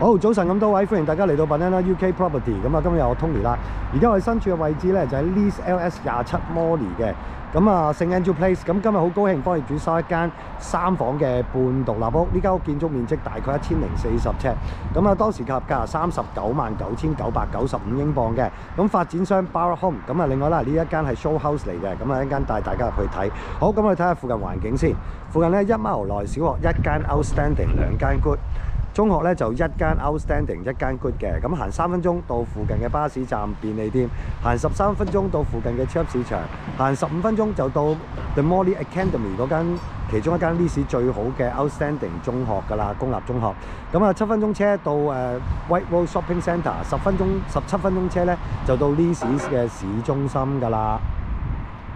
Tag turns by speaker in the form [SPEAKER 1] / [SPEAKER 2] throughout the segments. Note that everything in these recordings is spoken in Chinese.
[SPEAKER 1] 好，早晨咁多位，歡迎大家嚟到 Banana UK Property。咁啊，今日我 Tony 啦。而家我哋身處嘅位置咧就喺 Leeds LS 廿七 Morley 嘅。咁啊，St Andrew Place。咁今日好高興幫你主收一間三房嘅半獨立屋。呢間屋建築面積大概一千零四十尺。咁啊，當時合價三十九萬九千九百九十五英鎊嘅。咁發展商 Bar Home。咁啊，另外啦，呢一間係 Show House 嚟嘅。咁啊，一間帶大家入去睇。好，咁我哋睇下附近環境先。附近咧一 mile 內小學一間 Outstanding，兩間 Good。中學咧就一間 outstanding，一間 good 嘅，咁行三分鐘到附近嘅巴士站便利店，行十三分鐘到附近嘅超級市場，行十五分鐘就到 The Morley Academy 嗰間其中一間 l i 最好嘅 outstanding 中學㗎啦，公立中學。咁啊七分鐘車到誒 White Road Shopping Centre，十分鐘十七分鐘車咧就到 Lees 嘅市中心㗎啦。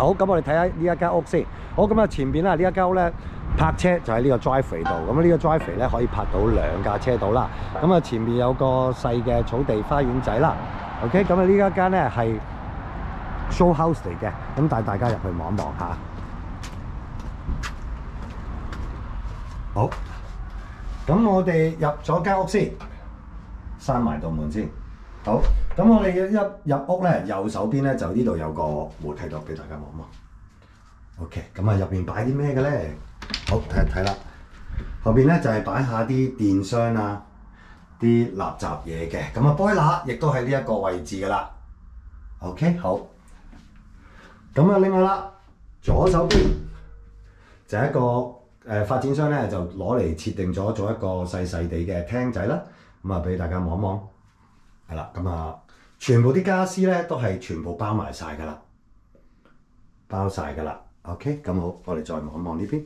[SPEAKER 1] 好，咁我哋睇下呢一間屋先。好，咁啊前邊啦呢一間屋咧。泊車就喺呢個 driveway 度，咁呢個 driveway 咧可以泊到兩架車到啦。咁啊前面有個細嘅草地花園仔啦。OK，咁啊呢一間咧係 show house 嚟嘅，咁帶大家入去望一望下。好，咁我哋入咗間屋先，閂埋道門先。好，咁我哋一入屋咧，右手邊咧就呢度有個門喺度，俾大家望望。OK，咁啊入邊擺啲咩嘅咧？好睇一睇啦，後邊咧就係擺下啲電箱啊、啲垃圾嘢嘅，咁啊 boiler 亦都喺呢一個位置噶啦。OK，好。咁啊，另外啦，左手邊就一個誒、呃、發展商咧，就攞嚟設定咗做一個細細地嘅廳仔啦。咁啊，俾大家望一望。係啦，咁啊，全部啲家私咧都係全部包埋晒噶啦，包晒噶啦。OK，咁好，我哋再望一望呢邊。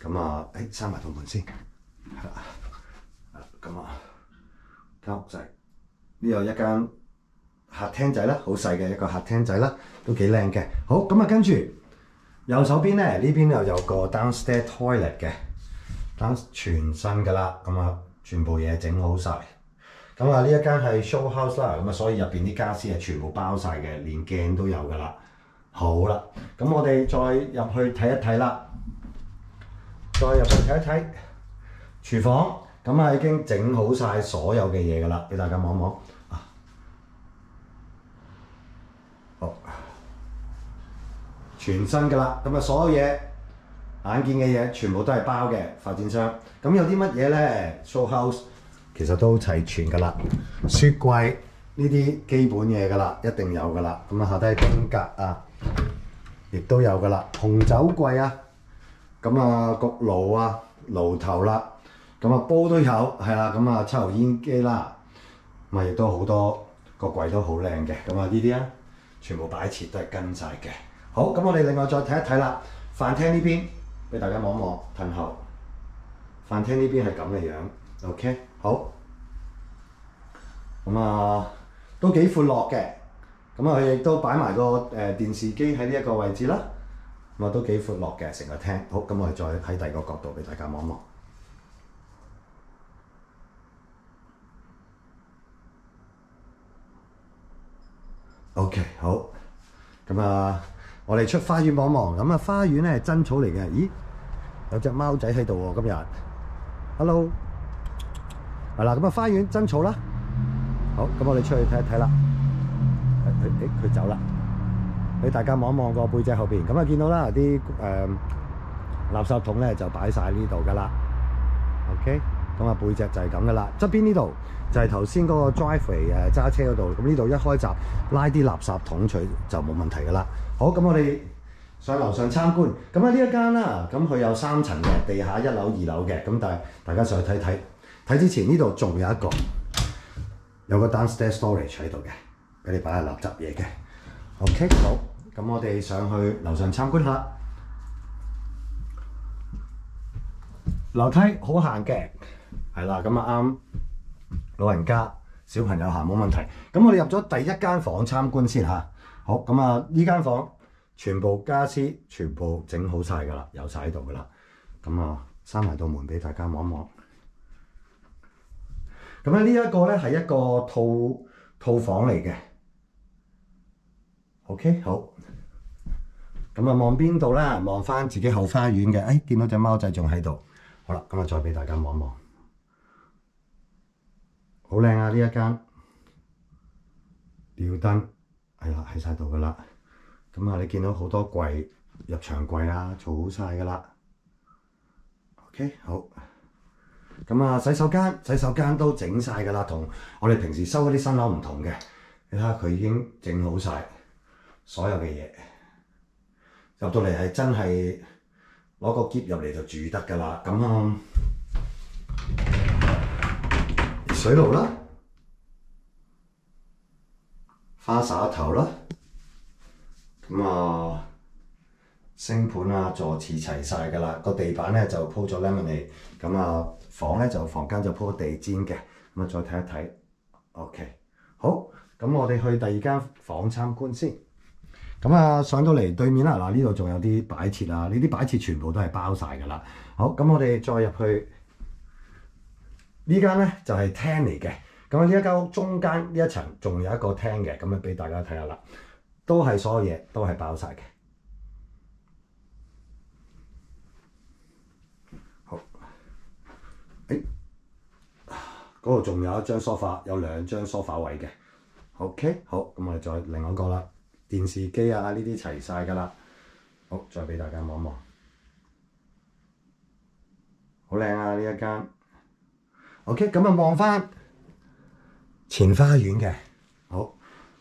[SPEAKER 1] 咁啊，誒閂埋道門先，係啦，咁啊間屋仔呢有一間客廳仔啦，好細嘅一個客廳仔啦，都幾靚嘅。好，咁啊跟住右手邊咧，呢邊又有個 downstairs toilet 嘅，down 全新㗎啦，咁啊全部嘢整好晒。咁啊呢一間係 show house 啦，咁啊所以入邊啲家私係全部包晒嘅，連鏡都有㗎啦。好啦，咁我哋再入去睇一睇啦。再入去睇一睇廚房，咁啊已經整好晒所有嘅嘢㗎啦，俾大家望望！好，全新㗎啦，咁啊所有嘢眼見嘅嘢全部都係包嘅發展商。咁有啲乜嘢咧？Show house 其實都齊全㗎啦，雪櫃呢啲基本嘢㗎啦，一定有㗎啦。咁啊下低冰格啊，亦都有㗎啦，紅酒櫃啊。咁啊焗爐啊爐頭啦，咁啊煲都有，係啦，咁啊抽油煙機啦，咁啊亦都好多個櫃都好靚嘅，咁啊呢啲啊全部擺設都係跟晒嘅。好，咁我哋另外再睇一睇啦，飯廳呢邊俾大家望一望，褪後。飯廳呢邊係咁嘅樣，OK，好。咁啊都幾闊落嘅，咁啊佢亦都擺埋個誒電視機喺呢一個位置啦。咁啊都幾闊落嘅成個廳，好，咁我哋再喺第二個角度俾大家望一望。OK，好，咁啊，我哋出花園望望。咁啊，花園咧係真草嚟嘅。咦，有隻貓仔喺度喎，今日。Hello，係啦，咁啊，花園真草啦。好，咁我哋出去睇一睇啦。誒誒誒，佢走啦。俾大家望一望個背脊後邊，咁啊見到啦啲诶垃圾桶咧就擺晒呢度噶啦，OK，咁啊背脊就係咁噶啦，側邊呢度就係頭先嗰個 driveway 誒揸車嗰度，咁呢度一開閘拉啲垃圾桶取就冇問題噶啦。好，咁我哋上樓上參觀，咁啊呢一間啦，咁佢有三層嘅，地下一樓、二樓嘅，咁但係大家上去睇睇，睇之前呢度仲有一個有個 downstairs storage 喺度嘅，俾你擺下垃圾嘢嘅。OK，好，咁我哋上去樓上參觀下，樓梯好行嘅，係啦，咁啊啱老人家、小朋友行冇問題。咁我哋入咗第一間房參觀先嚇。好，咁啊呢間房全部家私全部整好晒㗎啦，有晒喺度㗎啦。咁啊閂埋道門俾大家望一望。咁咧呢一個咧係一個套套房嚟嘅。OK，好。咁啊，望邊度啦？望翻自己後花園嘅，誒，見到隻貓仔仲喺度。好啦，咁啊，再俾大家望一望。好靚啊！呢一間吊燈係啦，喺晒度噶啦。咁啊，你見到好多櫃入場櫃啊，做好晒噶啦。OK，好。咁啊，洗手間洗手間都整晒噶啦，同我哋平時收嗰啲新樓唔同嘅。你睇下佢已經整好晒所有嘅嘢，入到嚟係真係攞個篋入嚟就住得噶啦。咁啊〜水爐啦，花灑頭啦，咁啊星盤啊座廁齊晒㗎啦，個地板咧就鋪咗 laminate，咁啊房咧就房間就鋪地氈嘅，咁啊再睇一睇，OK，好，咁我哋去第二間房參觀先，咁啊上到嚟對面啦，嗱呢度仲有啲擺設啊，呢啲擺設全部都係包晒㗎啦，好，咁我哋再入去。呢間咧就係廳嚟嘅，咁啊呢一間屋中間呢一層仲有一個廳嘅，咁啊俾大家睇下啦，都係所有嘢都係包晒嘅。诶，嗰度仲有一張梳化，有兩張梳化位嘅。OK，好，咁我哋再另外一個啦，電視機啊呢啲齊晒㗎啦。好，再俾大家望一望，好靚啊呢一間。OK，咁啊望翻前花園嘅，好，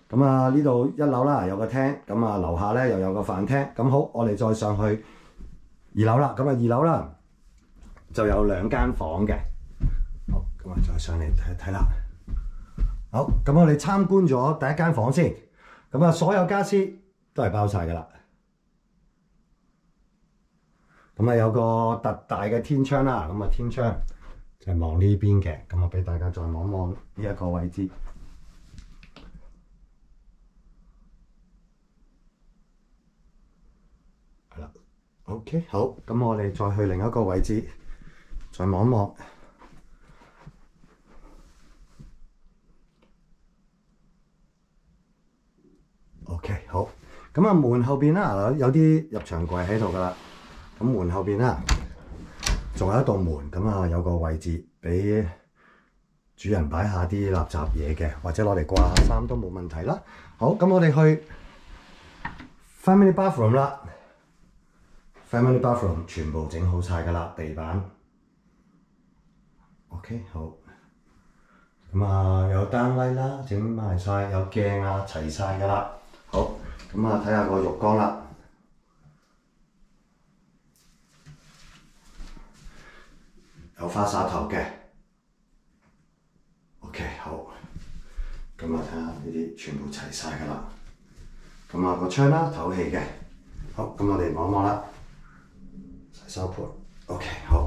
[SPEAKER 1] 咁啊呢度一樓啦，有個廳，咁啊樓下咧又有個飯廳，咁好，我哋再上去二樓啦，咁啊二樓啦就有兩間房嘅，好，咁啊再上嚟睇一睇啦，好，咁我哋參觀咗第一間房先，咁啊所有家私都係包晒噶啦，咁啊有個特大嘅天窗啦，咁啊天窗。就係望呢邊嘅，咁我俾大家再望望呢一個位置，係啦，OK，好，咁我哋再去另一個位置，再望一望，OK，好，咁啊門後邊啦，有啲入場櫃喺度噶啦，咁門後邊啦。仲有一道門，咁啊有個位置俾主人擺下啲垃圾嘢嘅，或者攞嚟掛下衫都冇問題啦。好，咁我哋去 family bathroom 啦。family bathroom 全部整好晒㗎啦，地板。OK，好。咁啊有 downlight 啦，整埋晒，有鏡啊，齊晒㗎啦。好，咁啊睇下個浴缸啦。有花灑頭嘅，OK 好，咁啊睇下呢啲全部齊晒㗎啦。咁啊個窗啦，透氣嘅，好，咁我哋望一望啦。洗手盆，OK 好，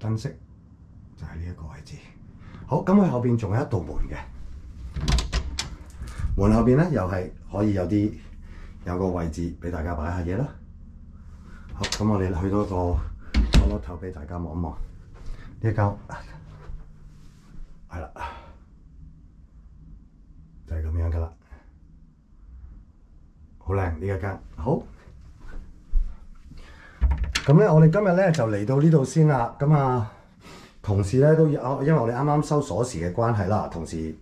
[SPEAKER 1] 燈飾就喺呢一個位置。好，咁佢後邊仲有一道門嘅，門後邊咧又係可以有啲有個位置俾大家擺下嘢啦。好，咁我哋去到個角落頭俾大家望一望，呢一間係啦，就係咁樣噶啦，好靚呢一間。好，咁咧我哋今日咧就嚟到呢度先啦。咁啊，同事咧都要，因為我哋啱啱收鎖匙嘅關係啦，同事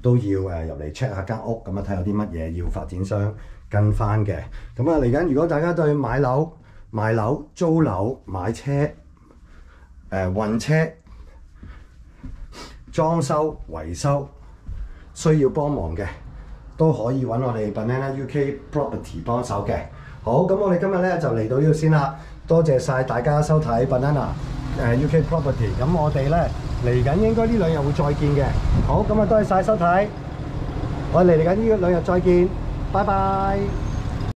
[SPEAKER 1] 都要誒入嚟 check 下間屋，咁啊睇下有啲乜嘢要發展商。跟翻嘅，咁啊嚟緊，如果大家對買樓、賣樓、租樓、買車、誒、呃、運車、裝修、維修需要幫忙嘅，都可以揾我哋 Banana UK Property 幫手嘅。好，咁我哋今日咧就嚟到呢度先啦，多謝晒大家收睇 Banana 誒 UK Property。咁我哋咧嚟緊應該呢兩日會再見嘅。好，咁啊多謝晒收睇，我哋嚟緊呢兩日再見。拜拜。